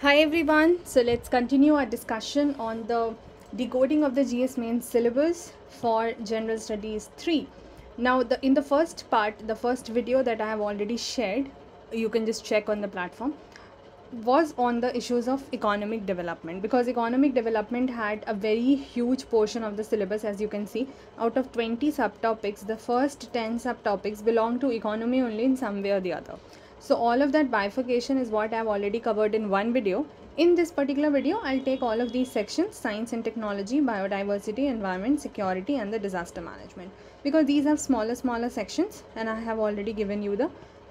Hi everyone. So let's continue our discussion on the decoding of the GS main syllabus for General Studies 3. Now the in the first part, the first video that I have already shared, you can just check on the platform was on the issues of economic development because economic development had a very huge portion of the syllabus as you can see out of 20 subtopics the first 10 subtopics belong to economy only in some way or the other so all of that bifurcation is what i've already covered in one video in this particular video i'll take all of these sections science and technology biodiversity environment security and the disaster management because these are smaller smaller sections and i have already given you the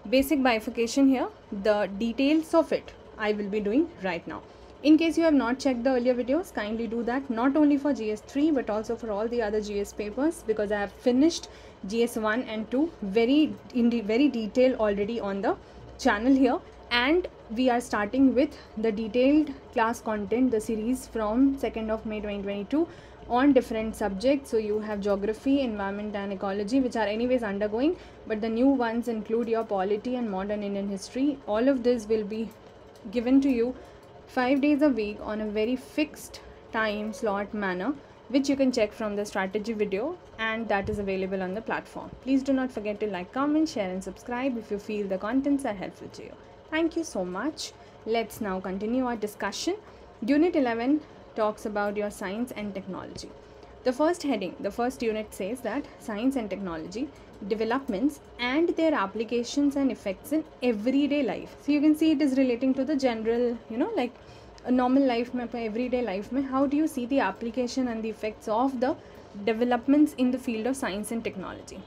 basic bifurcation here the details of it I will be doing right now. In case you have not checked the earlier videos, kindly do that not only for GS3 but also for all the other GS papers because I have finished GS1 and 2 very in very detail already on the channel here. And we are starting with the detailed class content the series from 2nd of May 2022 on different subjects. So you have geography environment and ecology which are anyways undergoing but the new ones include your polity and modern indian history. All of this will be given to you 5 days a week on a very fixed time slot manner which you can check from the strategy video and that is available on the platform. Please do not forget to like, comment, share and subscribe if you feel the contents are helpful to you. Thank you so much. Let's now continue our discussion. Unit 11 talks about your science and technology. The first heading, the first unit says that science and technology developments and their applications and effects in everyday life so you can see it is relating to the general you know like normal life में everyday life में how do you see the application and the effects of the developments in the field of science and technology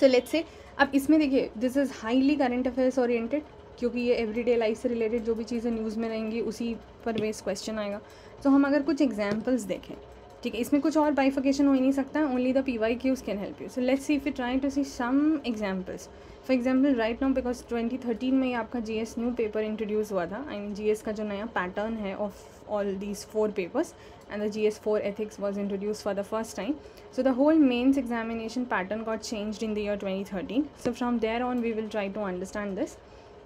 so let's say अब इसमें देखिए this is highly current affairs oriented क्योंकि ये everyday life से related जो भी चीज़ें news में रहेंगी उसी पर बेस क्वेश्चन आएगा। तो so, हम अगर कुछ एग्जाम्पल्स देखें ठीक है इसमें कुछ और बाइफिकेशन हो ही नहीं सकता only the P Y Qs can help you so let's see if you try to see some examples for example right now because twenty thirteen में आपका G S new paper introduce हुआ था आई मीन जी एस का जो नया pattern है of all these four papers and the G S four ethics was introduce for the first time so the whole mains examination pattern got change in the year twenty thirteen so from there on we will try to understand this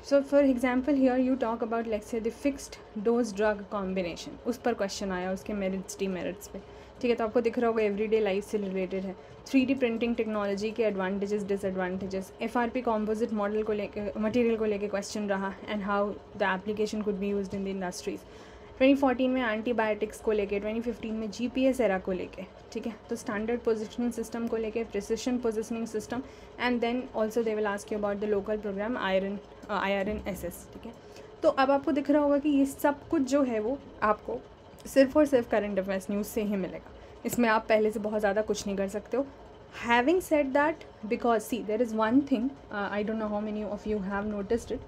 so for example here you talk about let's say the fixed dose drug combination उस पर question आया उसके merits D merits पे। ठीक है तो आपको दिख रहा होगा एवरीडे लाइफ से रिलेटेड है। थ्री प्रिंटिंग टेक्नोलॉजी के advantages disadvantages F R P composite model को लेकर मटेरियल को लेकर क्वेश्चन रहा and how the application could be use in the industries 2014 में एंटीबायोटिक्स को लेके 2015 में जीपीएस एरा को लेके, ठीक है? तो स्टैंडर्ड पोजिशनिंग सिस्टम को लेके precision positioning system and then also they will ask you about the local programme iron S S ठीक है? तो अब आपको दिख रहा होगा कि ये सब कुछ जो है वो आपको सिर्फ़ और सिर्फ़ करंट अफेयर्स न्यूज़ से ही मिलेगा। इसमें आप पहले से बहुत ज़्यादा कुछ नहीं कर सकते हो। Having set that because see there is one thing I don't know how many of you have noticed it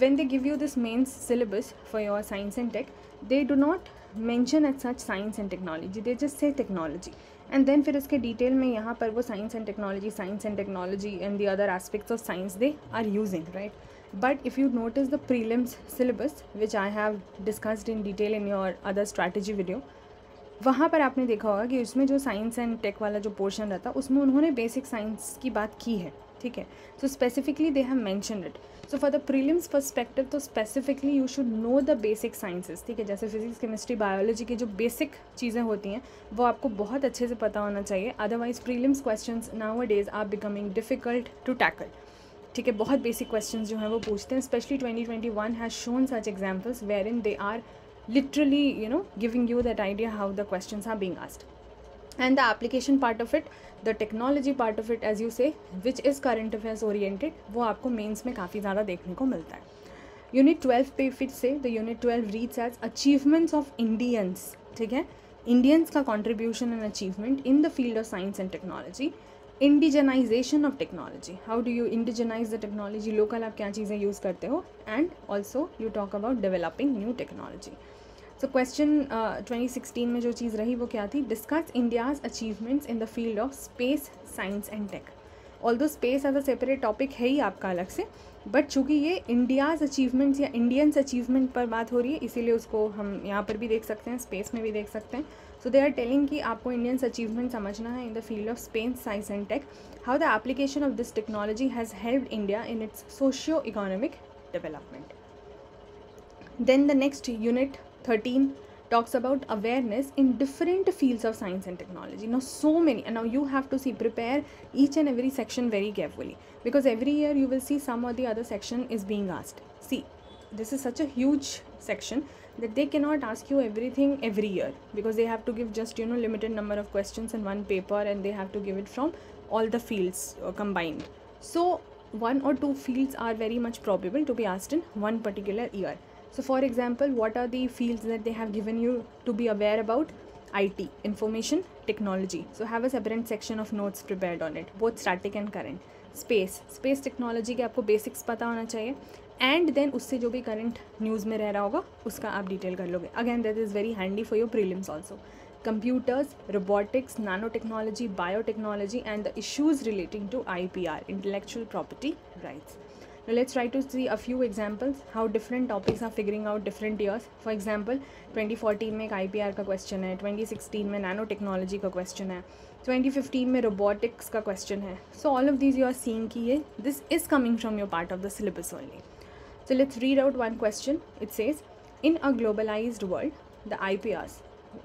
when they give you this main syllabus for your science and tech, they do not mention as such science and technology. They just say technology. And then फिर इसके detail में यहाँ पर वो science and technology science and technology and the other aspects of science they are using right but if you notice the prelims syllabus, which I have discussed in detail in your other strategy video, वहाँ पर आपने देखा होगा कि उसमें जो science and take वाला जो पोर्शन रहता है उसमें उन्होंने बेसिक साइंस की बात की है, ठीक है? So specifically they have mention it so for the prelims perspective तो specifically you should know the basic sciences ठीक है? जैसे फिजिक्स केमिस्ट्री बायोलॉजी की जो बेसिक चीज़ें होती हैं, वो आपको बहुत अच्छे से पता होना चाहिए. Otherwise prelims question nowadays are becoming difficult to tackle ठीक है, बहुत बेसिक क्वेश्चन जो हैं वो पूछते हैं specially twenty twenty one has shown such examples where in they are literally you know giving you that idea how the question are being asked and the application part of it the technology part of it as you say which is current affairs oriented वो आपको mains में काफ़ी ज़्यादा देखने को मिलता है। Unit twelve पे फिर से the unit twelve reads as achievements of Indians ठीक है? इंडियंस का contribution and achievement in the field of science and technology indigenisation of technology how do you indigenise the technology local आप क्या चीज़ें use करते हो? And also you talk about developing new technology so question twenty sixteen में जो चीज़ रही वो क्या थी? Discuss India's achievements in the field of space science and tech although space as a separate topic है ही आपका अलग से बट चूँकि ये इंडियाज़ अचीवमेंट्स या इंडियंस अचीवमेंट पर बात हो रही है, इसीलिए उसको हम यहाँ पर भी देख सकते हैं स्पेस में भी देख सकते हैं। सो दे आर टेलिंग कि आपको इंडियंस अचीवमेंट समझना है in the field of space science and tech how the application of this technology has help India in its socio economic development then the next unit 13 talks about awareness in different fields of science and technology now so many and now you have to see prepare each and every section very carefully because every year you will see some or the other section is being asked see this is such a huge section that they cannot ask you everything every year because they have to give just you know limited number of questions in one paper and they have to give it from all the fields uh, combined so one or two fields are very much probable to be asked in one particular year so for example what are the fields that they have given you to be aware about IT information technology so have a separate section of notes prepared on it both static and current space space technology के आपको basics पता होना चाहिए and then उससे जो भी current news में रह रहा होगा, उसका आप डिटेल कर लोगे। Again that is very handy for your prelims also computers robotics nano technology bio technology and the issues relating to I P R intellectual property rights let's try to see a few examples how different topics are figuring out different years for example twenty fourteen में एक I P R का question है twenty sixteen में nano technology का question है twenty fifteen में robotics का question है. So all of these you are seen की ये this is coming from your part of the syllabus only So let's read out one question. It says, in a globalized world, the IPRs,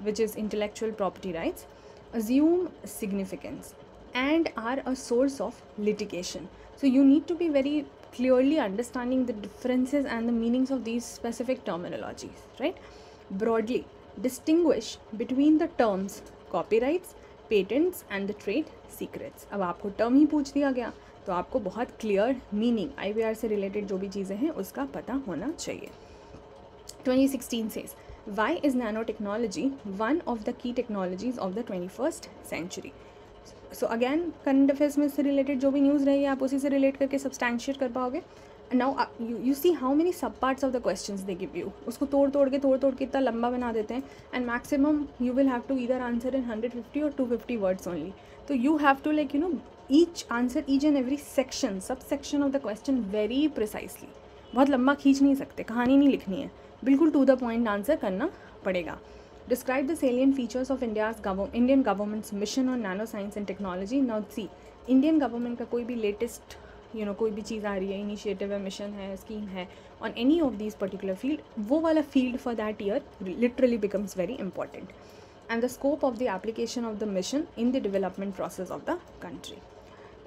which is intellectual property rights, assume significance and are a source of litigation. So you need to be very clearly understanding the differences and the meanings of these specific terminologies, right? Broadly, distinguish between the terms copyrights, patents and the trade secrets. अब आपको term ही पूछ दिया गया तो आपको बहुत clear meaning I से related जो भी चीज़ें हैं, उसका पता होना चाहिए। 2016 says, why is nanotechnology one of the key technologies of the 21st century? So again current affairs में इससे रिलेटेड जो भी न्यूज़ रही है, आप उसी से रिलेट करके सब्सटैंशिएट कर पाओगे। Now you see how many sub parts of the question they give you उसको तोड़ तोड़ के तोड़ तोड़ के इतना लंबा बना देते हैं। And maximum you will have to इधर आंसर इन हंड्रेड फिफ्टी और टू फिफ्टी वर्ड्स ओनली तो you have to like you know each answer each and every section sub section of the question very precisely बहुत लंबा खींच नहीं सकते, कहानी नहीं लिखनी है। बिल्कुल टू द पॉइंट आंसर करना पड़ेगा। Describe the salient features of India's Indian government's mission on nano science and technology not see Indian government का कोई भी लेटेस्ट यू नो कोई भी चीज़ आ रही है इनिशिएटिव है मिशन है स्कीम है on any of this particular field वो वाला field for that year literally becomes very important and the scope of the application of the mission in the development process of the country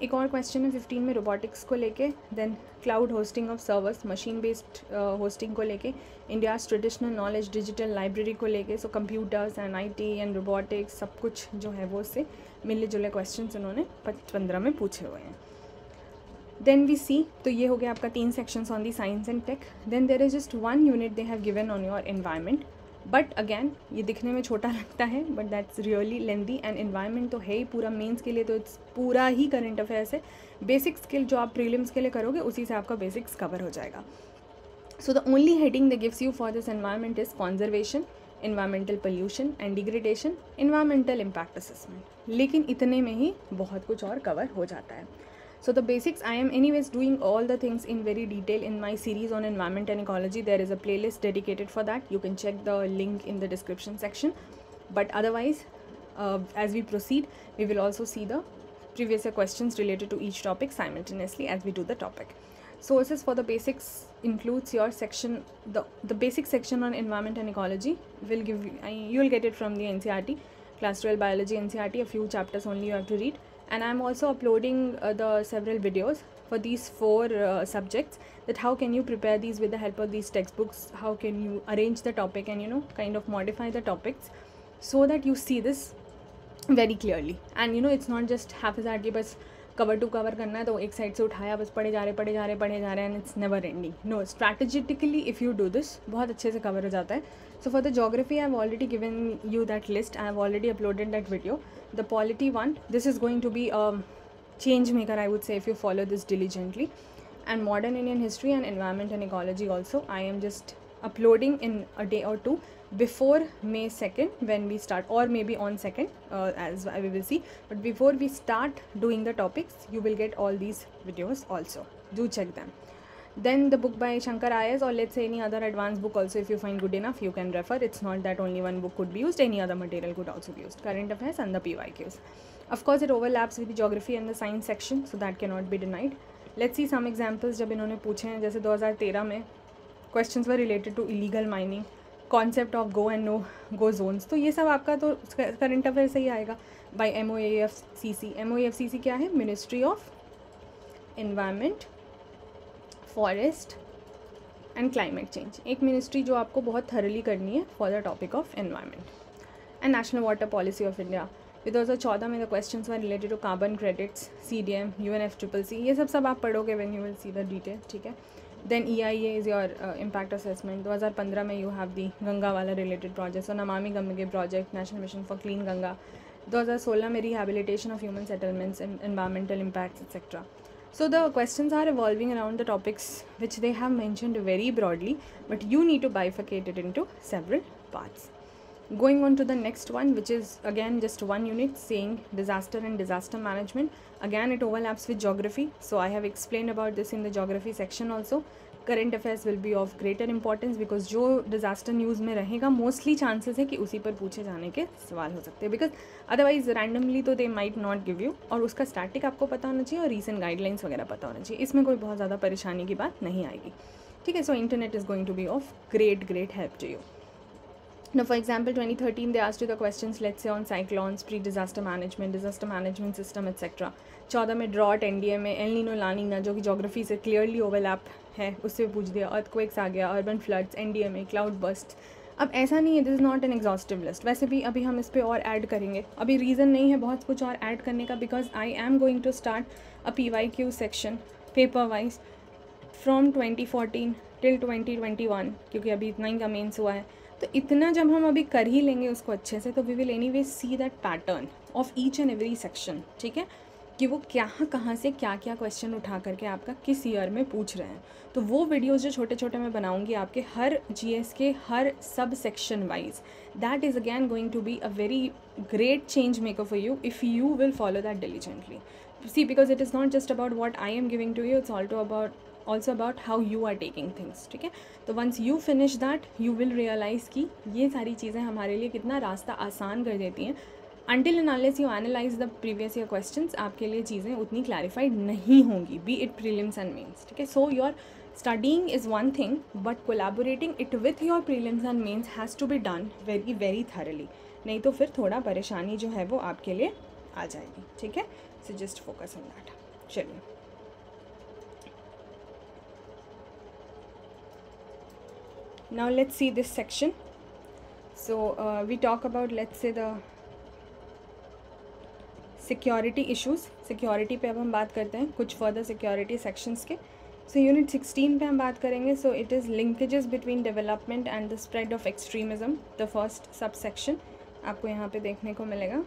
एक और question है fifteen में robotics को लेके then cloud hosting of servers machine based hosting को लेके India's traditional knowledge digital library को लेके so computers and IT and robotics सब कुछ जो है वो उससे मिले जुले क्वेश्चन उन्होंने पंद्रह में पूछे हुए हैं। देन वी सी तो ये हो गया आपका तीन sections on the science and tech then there is just one unit they have given on your environment but again ये दिखने में छोटा लगता है but that's really lengthy and environment तो है ही पूरा मेंस के लिए तो इट्स पूरा ही करंट अफेयर्स है। बेसिक स्किल जो आप प्रीलिम्स के लिए करोगे, उसी से आपका बेसिक्स कवर हो जाएगा। So the only heading the gives you for this environment is conservation environmental pollution and degradation environmental impact assessment लेकिन इतने में ही बहुत कुछ और कवर हो जाता है। So the basics, I am anyways doing all the things in very detail in my series on environment and ecology. There is a playlist dedicated for that. You can check the link in the description section. But otherwise, uh, as we proceed, we will also see the previous questions related to each topic simultaneously as we do the topic. Sources for the basics includes your section, the, the basic section on environment and ecology will give you, you will get it from the NCRT, class 12 biology NCRT, a few chapters only you have to read and i'm also uploading uh, the several videos for these four uh, subjects that how can you prepare these with the help of these textbooks? How can you arrange the topic and you know kind of modify the topics so that you see this very clearly? And you know it's not just half haphazardly but cover to cover करना है तो एक side से उठाया, बस पढ़े जा रहे पढ़े जा रहे पढ़े जा रहे and it's never ending no strategically if you do this बहुत अच्छे से कवर हो जाता है. So for the geography I have already given you that list I have already uploaded that video the polity one this is going to be change maker, i would say, if you follow this diligently. And modern indian history and environment and ecology also, i am just uploading in a day or two before May 2nd when we start or maybe on 2nd uh, as we will see but before we start doing the topics you will get all these videos also do check them then the book by Shankar Ayers or let's say any other advanced book also if you find good enough you can refer it's not that only one book could be used any other material could also be used current affairs and the PYQs of course it overlaps with the geography and the science section so that cannot be denied let's see some examples जब इन्होंने पूछे हैं जैसे 2013 में questions were related to illegal mining concept of go and no go zones तो ये सब आपका तो करंट अफेयर से ही आएगा। By M O F C C M O F C C क्या है? Ministry of environment forest and climate change एक मिनिस्ट्री जो आपको बहुत थरली करनी है for the topic of environment and national water policy of India दो हज़ार चौदह में the question were related to carbon credits C D M U N F triple C ये सब सब आप पढ़ोगे when you will see the detail ठीक है? Then EIA is your uh, impact assessment. 2015 में you have the Ganga wala related project, So Namami Gange project, National Mission for Clean Ganga. 2016 में rehabilitation of human settlements and environmental impacts, etc. So the questions are evolving around the topics which they have mentioned very broadly, but you need to bifurcate it into several parts. Going on to the next one, which is again just one unit saying disaster and disaster management. Again, it overlaps with geography. So I have explained about this in the geography section also. Current affairs will be of greater importance because जो disaster news में रहेगा mostly chances है कि उसी पर पूछे जाने के सवाल हो सकते हैं बिकॉज़ अदरवाइज़ रैंडमली तो they might not give you और उसका स्टैटिक आपको पता होना चाहिए और रीसेंट गाइडलाइंस वगैरह पता होना चाहिए इसमें कोई बहुत ज़्यादा परेशानी की बात नहीं आएगी ठीक है सो internet is going to be of great great help to you Now, for example, 2013, they asked you the questions, let's say, on cyclones, pre-disaster management, disaster management system, etc. चौदह में ड्रॉट एन डी ए में El Nino लानिना जो कि geography से clearly overlap है उससे पूछ दिया अर्थक्वेक्स आ गया urban floods N D A में क्लाउड बस्ट अब ऐसा नहीं है this is not an exhaustive list वैसे भी अभी हम इस पर और ऐड करेंगे. अभी रीज़न नहीं है बहुत कुछ और ऐड करने का because I am going to start a P Y Q section paper wise from twenty fourteen till twenty twenty one क्योंकि अभी इतना ही का मेन्स हुआ है. तो इतना जब हम अभी कर ही लेंगे उसको अच्छे से तो we will anyway see that pattern of each and every section ठीक है? कि वो क्या, कहाँ से क्या क्या क्वेश्चन उठा करके आपका किस ईयर में पूछ रहे हैं। तो वो वीडियोज़ जो छोटे छोटे मैं बनाऊँगी आपके हर जीएस के हर sub section wise that is again going to be a very great change maker for you if you will follow that diligently see because it is not just about what I am giving to you it's also about also about how you are taking things ठीक है? तो once you finish that you will realise कि ये सारी चीज़ें हमारे लिए कितना रास्ता आसान कर देती हैं। Until analyse you analyse the previous year question आपके लिए चीज़ें उतनी क्लैरिफाइड नहीं होंगी be it prelims and mains ठीक है? So your studying is one thing but collaborating it with your prelims and mains has to be done very very thoroughly नहीं तो फिर थोड़ा परेशानी जो है वो आपके लिए आ जाएगी, ठीक है? So just focus on that चलिए। Now let's see this section. So uh, we talk about let's say the security issues security पे अब हम बात करते हैं कुछ फर्दर सिक्योरिटी सेक्शंस के। सो यूनिट सिक्सटीन पे हम बात करेंगे। So it is linkages between development and the spread of extremism the first sub section आपको यहाँ पे देखने को मिलेगा।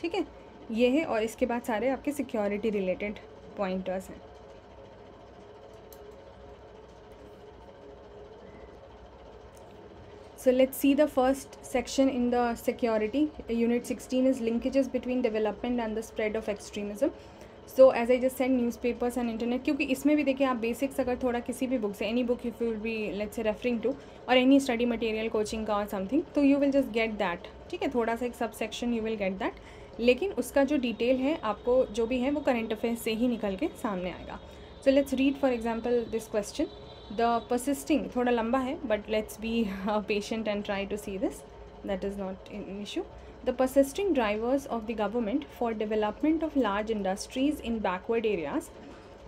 ठीक है? ये है और इसके बाद सारे आपके सिक्योरिटी रिलेटेड पॉइंटर्स हैं So, let's see the first section in the security. Unit 16 is linkages between development and the spread of extremism. So as I just said newspapers and internet क्योंकि इसमें भी देखिए आप बेसिक्स अगर थोड़ा किसी भी बुक से any book if you will be let's say referring to और एनी स्टडी मटेरियल कोचिंग का और समथिंग तो you will just get that ठीक है, थोड़ा सा एक sub section you will get that लेकिन उसका जो डिटेल है, आपको जो भी है, वो करेंट अफेयर से ही निकल के सामने आएगा। So let's read for example this question the persisting थोड़ा लंबा है but let's be patient and try to see this that is not in issue the persisting drivers of the government for development of large industries in backward areas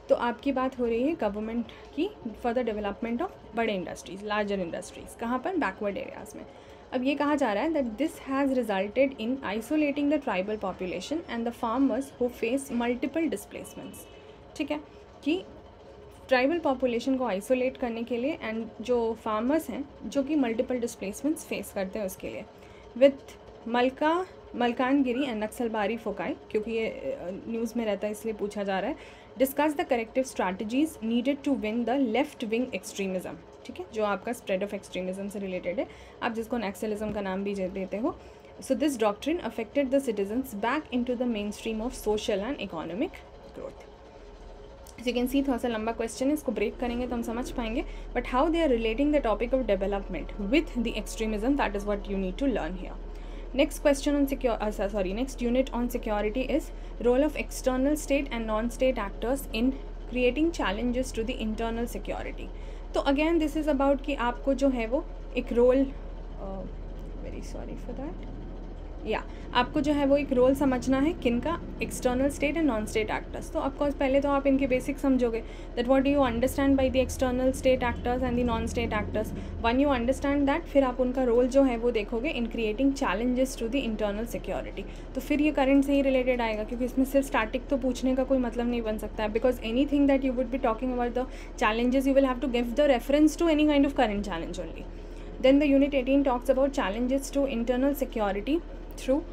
तो आपकी बात हो रही है government की फर्दर डेवलपमेंट ऑफ़ बड़े industries larger industries कहाँ पर? बैकवर्ड एरियाज़ में। अब ये कहा जा रहा है that this has resulted in isolating the tribal population and the farmers who face multiple displacements ठीक है? कि ट्राइबल पॉपुलेशन को आइसोलेट करने के लिए एंड जो फार्मर्स हैं, जो कि मल्टीपल डिस्प्लेसमेंट्स फेस करते हैं उसके लिए। विथ मलका मलकानगिरी एंड नक्सलबारी फोकाई क्योंकि ये न्यूज़ में रहता है, इसलिए पूछा जा रहा है discuss the corrective strategies needed to win the left wing extremism ठीक है जो आपका स्प्रेड ऑफ़ एक्सट्रीमिज्म से रिलेटेड है। आप जिसको नक्सलिज्म का नाम भी देते हो। So this doctrine affected the citizens back into the mainstream of social and economic growth you can see थोड़ा सा लंबा क्वेश्चन है इसको ब्रेक करेंगे तो हम समझ पाएँगे। But how they are relating the topic of development with the extremism that is what you need to learn here next question on secure uh, sorry next unit on security is role of state state and non-state actors in creating challenges to the internal security. तो again this is about कि आपको जो है वो एक role very sorry for that या आपको जो है वो एक रोल समझना है किन का? External state and non state actors तो ऑफकोर्स पहले तो आप इनके बेसिक समझोगे that what you understand by the external state actors and the non state actors when you understand that फिर आप उनका रोल जो है वो देखोगे in creating challenges to the internal security तो फिर ये करंट से ही रिलेटेड आएगा क्योंकि इसमें सिर्फ़ स्टैटिक तो पूछने का कोई मतलब नहीं बन सकता है because anything that you would be talking about the challenges you will have to give the reference to any kind of current challenge only then the unit 18 talks about challenges to internal security. Through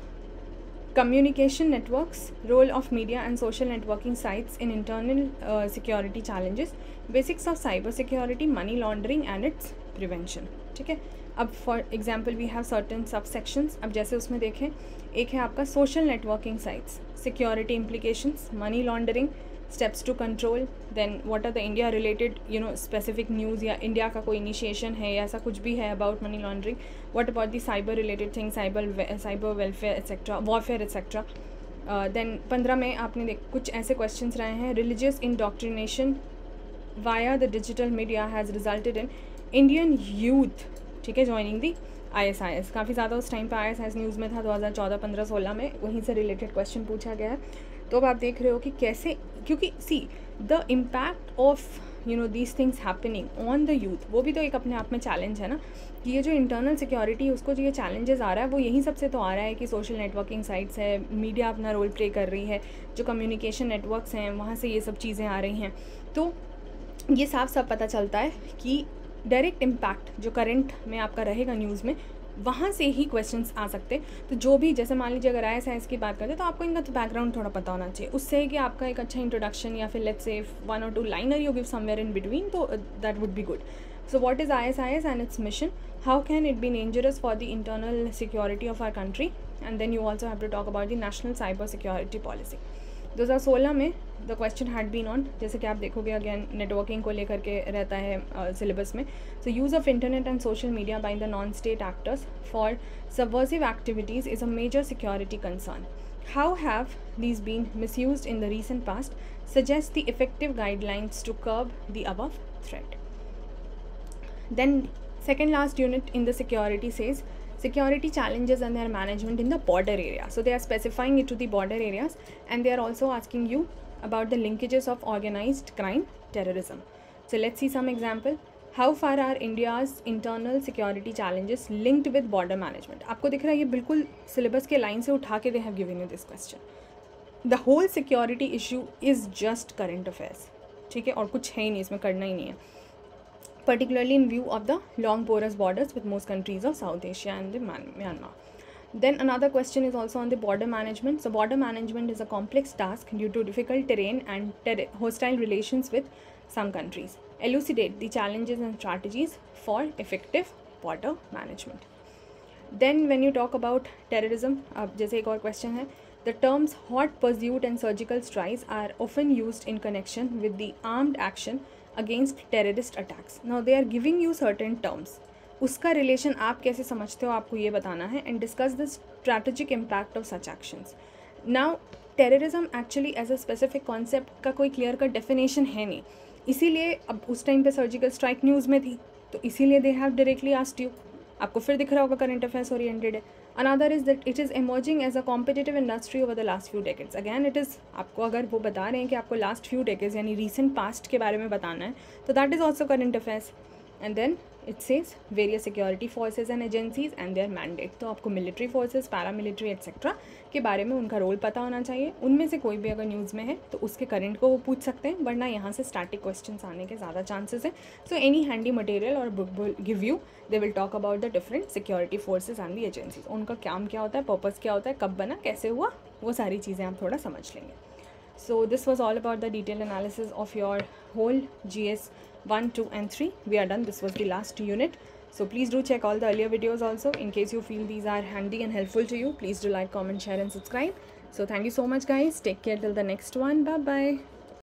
communication networks, role of media and social networking sites in internal uh, security challenges, basics of cyber security, money laundering and its prevention. ठीक है अब for example we have certain subsections अब जैसे उसमें देखें एक है आपका social networking sites security implications money laundering steps to control then what are the India related you know specific news या इंडिया का कोई इनिशिएशन है या ऐसा कुछ भी है about money laundering what about the cyber related thing cyber cyber welfare etcetera warfare etcetera then पंद्रह में आपने देख, कुछ ऐसे क्वेश्चन रहे हैं religious indoctrination via the digital media has resulted in Indian youth ठीक है joining the I S I S काफ़ी ज़्यादा उस टाइम पे I S I S news में था, दो हज़ार चौदह, पंद्रह, सोलह में वहीं से रिलेटेड क्वेश्चन पूछा गया है। तो अब आप देख रहे हो कि कैसे, क्योंकि see the impact of you know these things happening on the youth वो भी तो एक अपने आप में चैलेंज है ना, कि ये जो इंटरनल सिक्योरिटी उसको जो ये चैलेंजेस आ रहा है, वो यहीं सबसे तो आ रहा है कि सोशल नेटवर्किंग साइट्स है मीडिया अपना रोल प्ले कर रही है, जो कम्युनिकेशन नेटवर्क्स हैं, वहाँ से ये सब चीज़ें आ रही हैं। तो ये साफ़ साफ़ पता चलता है कि डायरेक्ट इम्पैक्ट जो करंट में आपका रहेगा न्यूज़ में वहाँ से ही क्वेश्चन आ सकते तो जो भी, जैसे मान लीजिए अगर आए साइंस की बात करते तो आपको इनका तो बैकग्राउंड थोड़ा पता होना चाहिए। उससे कि आपका एक अच्छा इंट्रोडक्शन या फिर लेट्स से वन और two liner you give somewhere in between तो that would be good so what is I S I S and its mission how can it be dangerous for the internal security of our country and then you also have to talk about the national cyber security policy 2016 में the question had been on जैसे कि आप देखोगे again networking को लेकर के रहता है सिलेबस uh, में। So use of internet and social media by the non state actors for subversive activities is a major security concern how have these been misused in the recent past suggest the effective guidelines to curb the अब threat then second last unit in the security says security challenges and their management in the border area so they are specifying it to the border areas and they are also asking you about the linkages of organized crime terrorism so let's see some example how far are india's internal security challenges linked with border management आपको दिख रहा है ये बिल्कुल syllabus के line से उठा के they have given you this question the whole security issue is just current affairs ठीक है और कुछ है ही नहीं इसमें करना ही नहीं है particularly in view of the long porous borders with most countries of South Asia and Myanmar. Then another question is also on the border management. So border management is a complex task due to difficult terrain and ter hostile relations with some countries. Elucidate the challenges and strategies for effective border management. Then when you talk about terrorism, अब जैसे एक और question है, the terms hot pursuit and surgical strikes are often used in connection with the armed action against terrorist attacks Now they are giving you certain terms उसका relation आप कैसे समझते हो, आपको ये बताना है and discuss the strategic impact of such actions now terrorism actually as a specific concept का कोई क्लियर का डेफिनेशन है नहीं. इसीलिए अब उस टाइम पे सर्जिकल स्ट्राइक न्यूज़ में थी तो इसीलिए they have directly asked you आपको फिर दिख रहा होगा करंट अफेयर्स ओरिएंटेड है। Another is that it is emerging as a competitive industry over the last few decades again it is आपको अगर वो बता रहे हैं कि आपको लास्ट फ्यू डेकेट्स यानी रिसेंट पास्ट के बारे में बताना है तो that is also current affairs and then it says various security forces and agencies and their mandate तो आपको मिलिट्री फोर्सेज पैरामिलिट्री एक्सेट्रा के बारे में उनका रोल पता होना चाहिए। उनमें से कोई भी अगर न्यूज़ में है तो उसके करंट को वो पूछ सकते हैं, वरना यहाँ से स्टैटिक क्वेश्चन आने के ज़्यादा चांसेस हैं। सो एनी हैंडी मटेरियल और book will give you they will talk about the different security forces and the agencies उनका काम क्या होता है पर्पज़ क्या होता है, कब बना, कैसे हुआ, वो सारी चीज़ें आप थोड़ा समझ लेंगे। So this was all about the detailed analysis of your whole gs 1 2 and 3 we are done. This was the last unit. So please do check all the earlier videos also. In case you feel these are handy and helpful to you please do like comment share and subscribe. So thank you so much guys. Take care till the next one. Bye bye